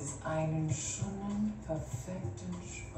es einen schönen, perfekten Spaß.